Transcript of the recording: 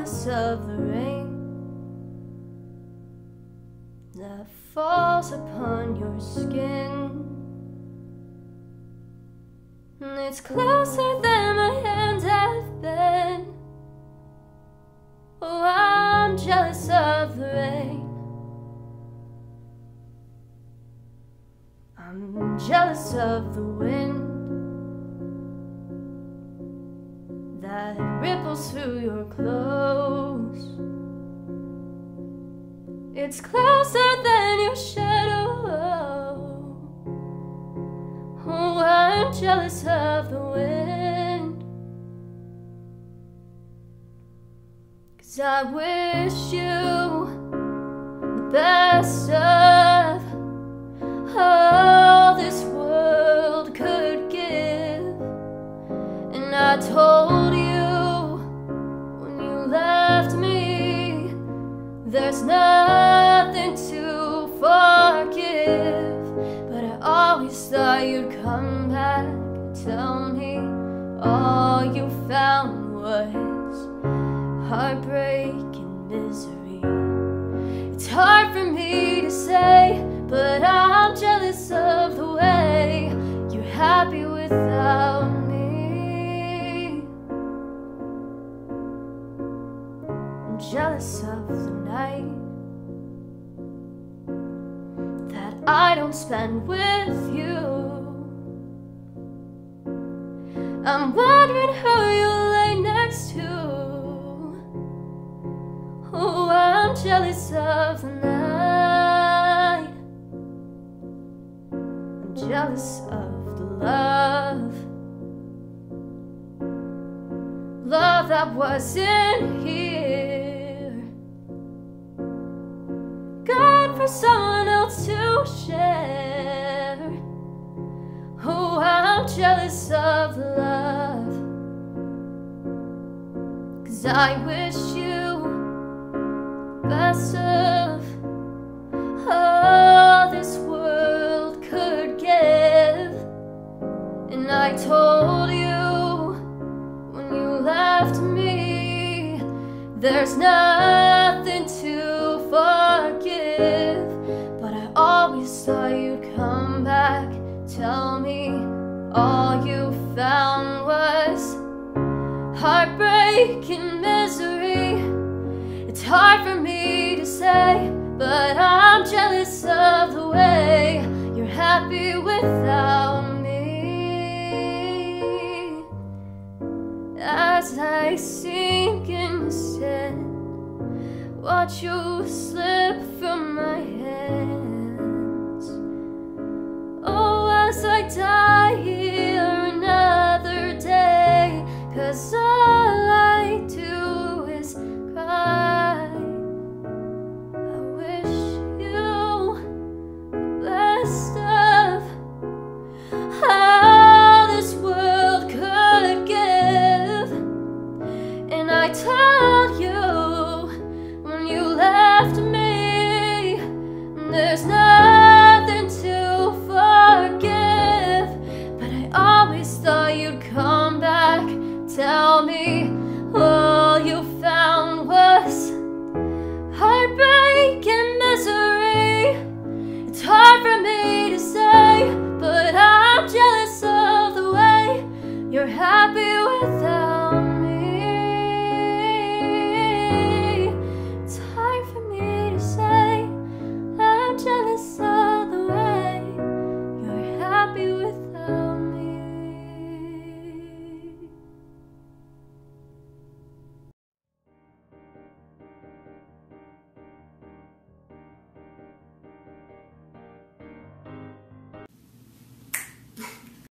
jealous of the rain that falls upon your skin. It's closer than my hands have been. Oh, I'm jealous of the rain. I'm jealous of the wind ripples through your clothes. It's closer than your shadow. Oh, I'm jealous of the wind. Cause I wish you the best of tell me all you found was heartbreak and misery. It's hard for me to say, but I'm jealous of the way you're happy without me. I'm jealous of the night that I don't spend with you. I'm wondering who you lay next to. Oh, I'm jealous of the night. I'm jealous of the love. Love that wasn't here. God for someone else to share. Oh, I'm jealous of love. Cause I wish you best of all this world could give. And I told you when you left me, there's nothing to forgive. But I always thought you'd come back, tell me all you found heartbreak and misery. It's hard for me to say, but I'm jealous of the way you're happy without me. As I sink in sand, watch you slip from my hands. Oh, as I die here another day, cause tell